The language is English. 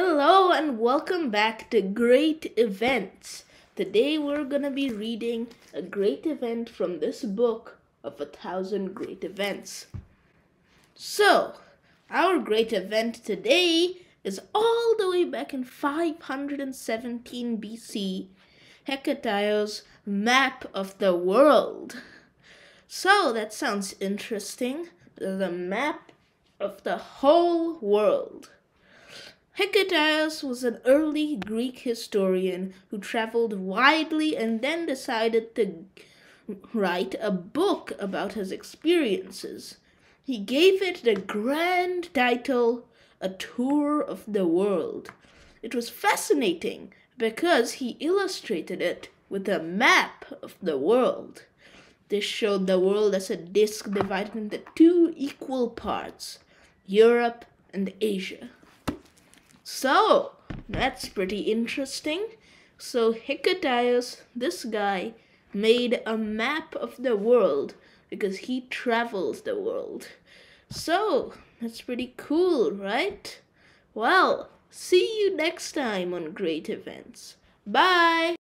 Hello and welcome back to Great Events. Today we're gonna be reading a great event from this book of a thousand great events. So, our great event today is all the way back in 517 BC, Hecataeus' map of the world. So, that sounds interesting. The map of the whole world. Hecataeus was an early Greek historian who traveled widely and then decided to write a book about his experiences. He gave it the grand title A Tour of the World. It was fascinating because he illustrated it with a map of the world. This showed the world as a disk divided into two equal parts Europe and Asia. So, that's pretty interesting. So, Hecataeus, this guy, made a map of the world because he travels the world. So, that's pretty cool, right? Well, see you next time on Great Events. Bye!